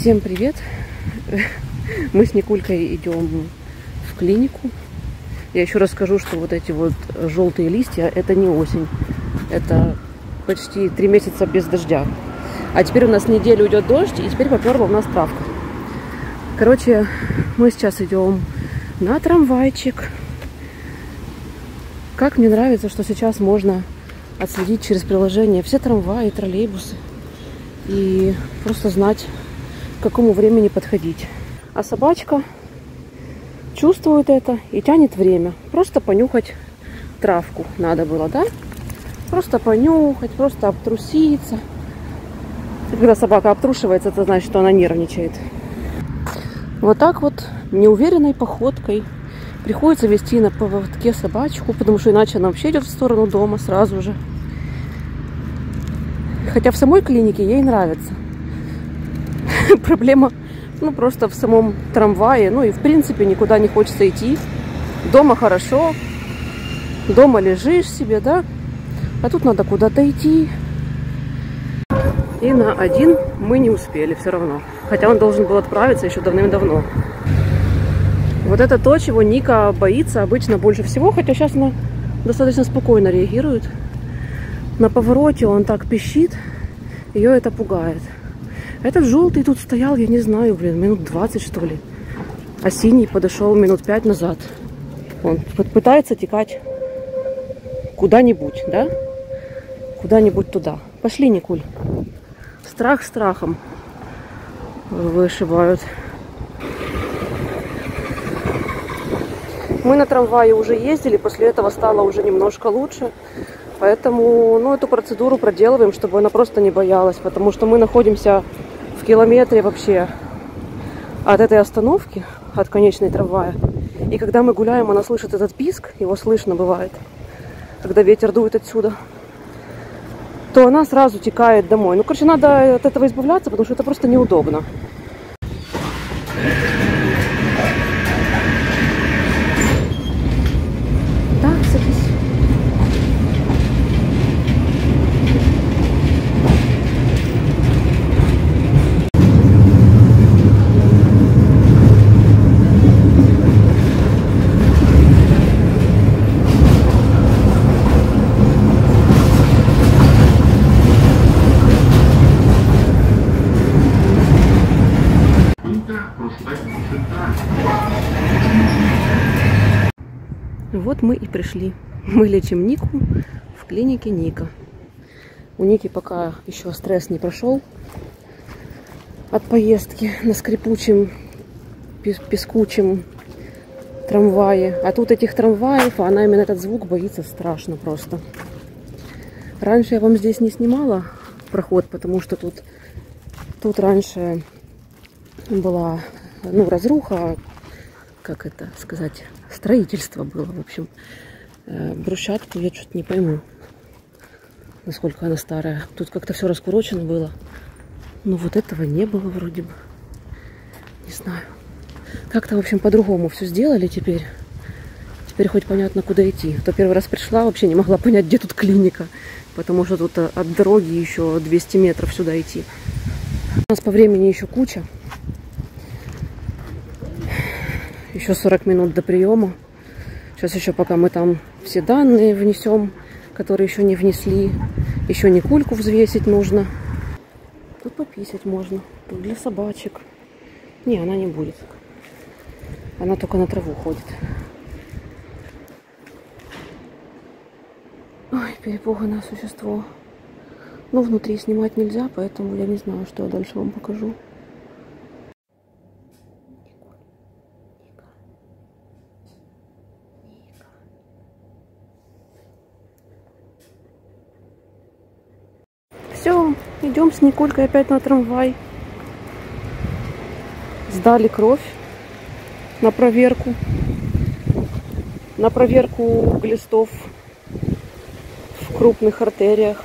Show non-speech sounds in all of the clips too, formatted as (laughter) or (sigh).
Всем привет! Мы с Никулькой идем в клинику. Я еще расскажу, что вот эти вот желтые листья, это не осень. Это почти три месяца без дождя. А теперь у нас неделю идет дождь, и теперь поперла у нас травка. Короче, мы сейчас идем на трамвайчик. Как мне нравится, что сейчас можно отследить через приложение все трамваи, троллейбусы и просто знать, к какому времени подходить. А собачка чувствует это и тянет время. Просто понюхать травку надо было, да? Просто понюхать, просто обтруситься. Когда собака обтрушивается, это значит, что она нервничает. Вот так вот, неуверенной походкой, приходится вести на поводке собачку, потому что иначе она вообще идет в сторону дома сразу же. Хотя в самой клинике ей нравится. (laughs) Проблема, ну, просто в самом трамвае. Ну, и, в принципе, никуда не хочется идти. Дома хорошо. Дома лежишь себе, да? А тут надо куда-то идти. И на один мы не успели все равно. Хотя он должен был отправиться еще давным-давно. Вот это то, чего Ника боится обычно больше всего. Хотя сейчас она достаточно спокойно реагирует. На повороте он так пищит. Ее это пугает. Этот желтый тут стоял, я не знаю, блин, минут 20 что ли. А синий подошел минут 5 назад. Он пытается текать куда-нибудь, да? Куда-нибудь туда. Пошли, Никуль. Страх страхом вышибают. Мы на трамвае уже ездили, после этого стало уже немножко лучше. Поэтому ну, эту процедуру проделываем, чтобы она просто не боялась. Потому что мы находимся в километре вообще от этой остановки, от конечной трамвая. И когда мы гуляем, она слышит этот писк, его слышно бывает, когда ветер дует отсюда, то она сразу текает домой. Ну, короче, надо от этого избавляться, потому что это просто неудобно. Вот мы и пришли. Мы лечим Нику в клинике Ника. У Ники пока еще стресс не прошел от поездки на скрипучем, пескучем трамвае. А тут этих трамваев, она именно этот звук боится страшно просто. Раньше я вам здесь не снимала проход, потому что тут, тут раньше была ну, разруха, как это сказать, строительство было, в общем. Э, брусчатку я что-то не пойму, насколько она старая. Тут как-то все раскурочено было. Но вот этого не было вроде бы. Не знаю. Как-то, в общем, по-другому все сделали теперь. Теперь хоть понятно, куда идти. То первый раз пришла, вообще не могла понять, где тут клиника. Потому что тут э, от дороги еще 200 метров сюда идти. У нас по времени еще куча. Еще 40 минут до приема. Сейчас еще пока мы там все данные внесем, которые еще не внесли. Еще не кульку взвесить нужно. Тут пописать можно. Тут для собачек. Не, она не будет. Она только на траву ходит. Ой, перепуганное существо. Но внутри снимать нельзя, поэтому я не знаю, что я дальше вам покажу. Все, идем с Николькой опять на трамвай. Сдали кровь на проверку. На проверку глистов в крупных артериях.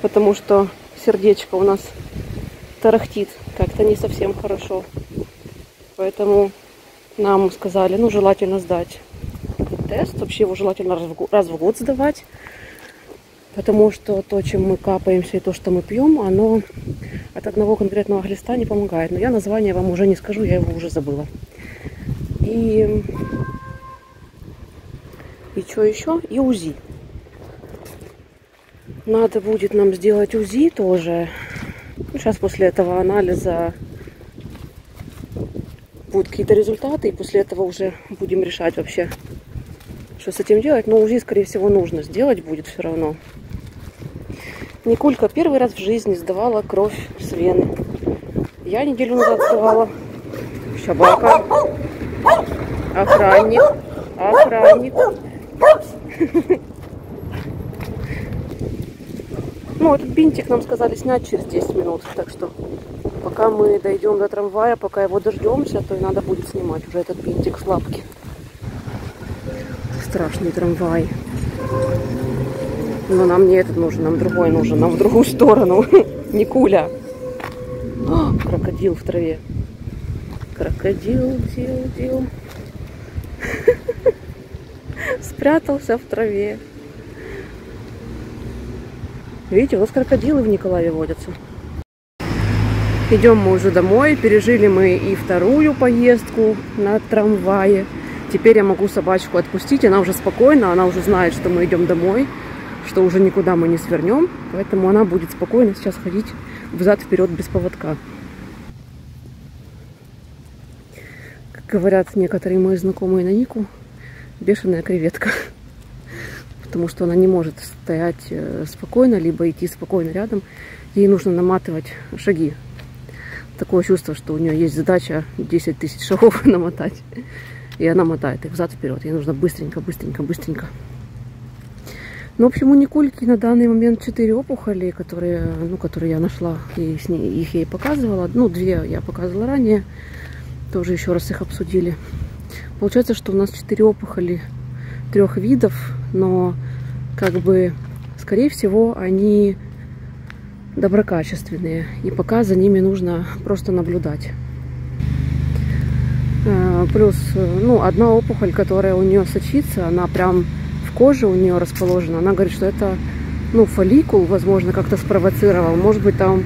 Потому что сердечко у нас тарахтит как-то не совсем хорошо. Поэтому нам сказали, ну, желательно сдать тест. Вообще его желательно раз в год сдавать Потому что то, чем мы капаемся и то, что мы пьем, оно от одного конкретного глиста не помогает. Но я название вам уже не скажу, я его уже забыла. И, и что еще? И УЗИ. Надо будет нам сделать УЗИ тоже. Ну, сейчас после этого анализа будут какие-то результаты, и после этого уже будем решать вообще, что с этим делать. Но УЗИ, скорее всего, нужно сделать будет все равно. Никулька первый раз в жизни сдавала кровь с вены. Я неделю назад сдавала. Собака. Охранник. Охранник. Ну, этот бинтик нам сказали снять через 10 минут. Так что пока мы дойдем до трамвая, пока его дождемся, то и надо будет снимать уже этот бинтик с лапки. Страшный трамвай. Но нам не этот нужен, нам другой нужен, нам в другую сторону. Не куля. О, крокодил в траве. Крокодил, дил, дил. (laughs) Спрятался в траве. Видите, у нас крокодилы в Николаеве водятся. Идем мы уже домой. Пережили мы и вторую поездку на трамвае. Теперь я могу собачку отпустить. Она уже спокойна, она уже знает, что мы идем домой что уже никуда мы не свернем, поэтому она будет спокойно сейчас ходить взад-вперед без поводка. Как говорят некоторые мои знакомые на Нику, бешеная креветка. (laughs) Потому что она не может стоять э, спокойно, либо идти спокойно рядом. Ей нужно наматывать шаги. Такое чувство, что у нее есть задача 10 тысяч шагов (laughs) намотать. И она мотает их взад-вперед. Ей нужно быстренько, быстренько, быстренько. Ну, в общем, у Никольки на данный момент 4 опухоли, которые, ну, которые я нашла, и с ней, их ей показывала. Ну, две я показывала ранее, тоже еще раз их обсудили. Получается, что у нас 4 опухоли трех видов, но как бы, скорее всего, они доброкачественные. И пока за ними нужно просто наблюдать. Э, плюс, ну, одна опухоль, которая у нее сочится, она прям кожа у нее расположена. Она говорит, что это, ну, фолликул, возможно, как-то спровоцировал. Может быть, там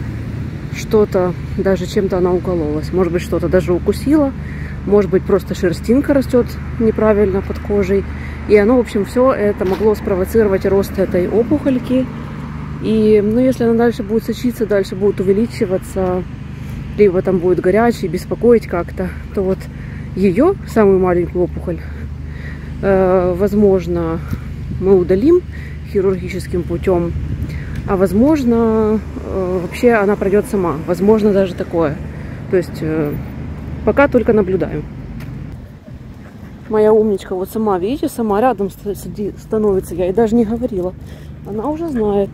что-то, даже чем-то она укололась. Может быть, что-то даже укусила. Может быть, просто шерстинка растет неправильно под кожей. И оно, в общем, все это могло спровоцировать рост этой опухольки. И, ну, если она дальше будет сочиться, дальше будет увеличиваться, либо там будет горячий, беспокоить как-то, то вот ее, самую маленькую опухоль, возможно, мы удалим хирургическим путем, а возможно, э, вообще она пройдет сама. Возможно, даже такое. То есть э, пока только наблюдаем. Моя умничка вот сама, видите, сама рядом становится. Я ей даже не говорила. Она уже знает,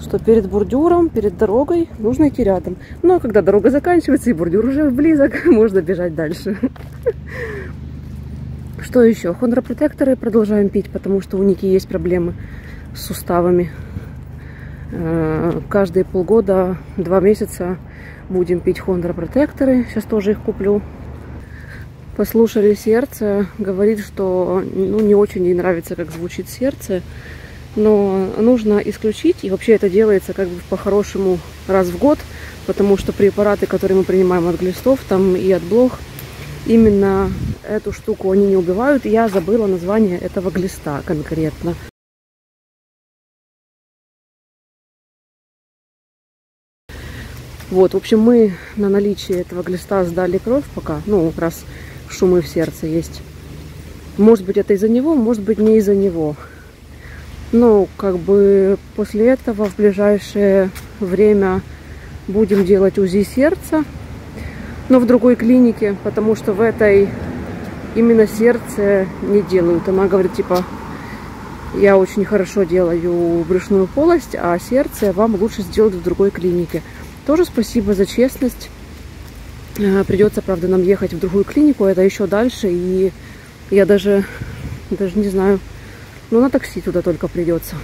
что перед бордюром, перед дорогой нужно идти рядом. Но ну, а когда дорога заканчивается и бордюр уже близок, (laughs) можно бежать дальше. Что еще? Хондропротекторы продолжаем пить, потому что у Ники есть проблемы с суставами. Э, каждые полгода, два месяца будем пить хондропротекторы. Сейчас тоже их куплю. Послушали сердце. Говорит, что ну, не очень ей нравится, как звучит сердце. Но нужно исключить. И вообще это делается как бы по-хорошему раз в год. Потому что препараты, которые мы принимаем от глистов, там и от блох, именно эту штуку они не убивают. Я забыла название этого глиста конкретно. Вот, в общем, мы на наличие этого глиста сдали кровь пока, ну, раз шумы в сердце есть. Может быть, это из-за него, может быть, не из-за него. Ну, как бы после этого в ближайшее время будем делать УЗИ сердца но в другой клинике, потому что в этой именно сердце не делают. Она говорит, типа, я очень хорошо делаю брюшную полость, а сердце вам лучше сделать в другой клинике. Тоже спасибо за честность. Э, придется, правда, нам ехать в другую клинику, это еще дальше, и я даже, даже не знаю, ну на такси туда только придется.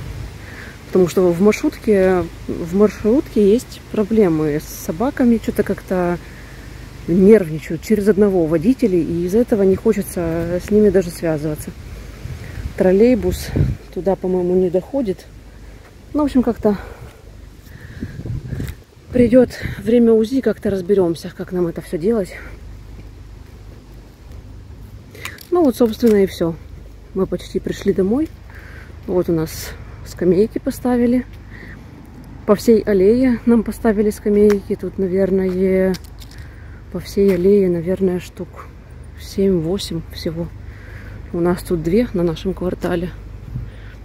Потому что в маршрутке, в маршрутке есть проблемы с собаками, что-то как-то нервничают через одного водителя, и из этого не хочется с ними даже связываться. Троллейбус туда, по-моему, не доходит. Ну, в общем, как-то придет время УЗИ, как-то разберемся, как нам это все делать. Ну вот, собственно, и все. Мы почти пришли домой. Вот у нас скамейки поставили. По всей аллее нам поставили скамейки. Тут, наверное, по всей аллее, наверное, штук 7-8 всего. У нас тут две на нашем квартале.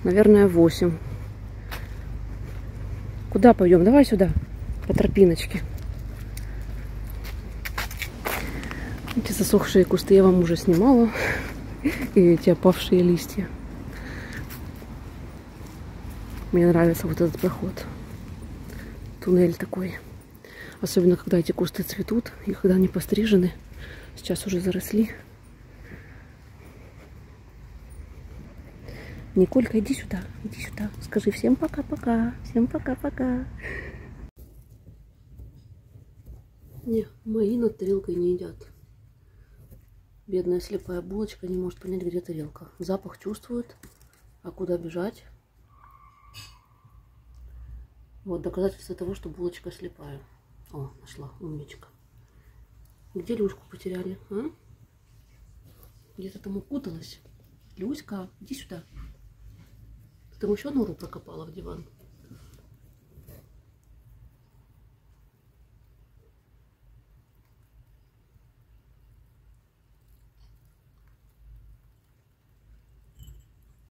Наверное, 8. Куда пойдем? Давай сюда, по тропиночке. Эти засохшие кусты я вам уже снимала. И эти опавшие листья. Мне нравится вот этот проход. Туннель такой. Особенно, когда эти кусты цветут и когда они пострижены. Сейчас уже заросли. Николька, иди сюда, иди сюда. Скажи всем пока-пока. Всем пока-пока. Не, мои над тарелкой не едят. Бедная слепая булочка не может понять, где тарелка. Запах чувствует, а куда бежать? Вот доказательство того, что булочка слепая. О, нашла, умничка. Где Люшку потеряли, а? Где-то там укуталась. Люська, иди сюда. Ты там еще нору прокопала в диван?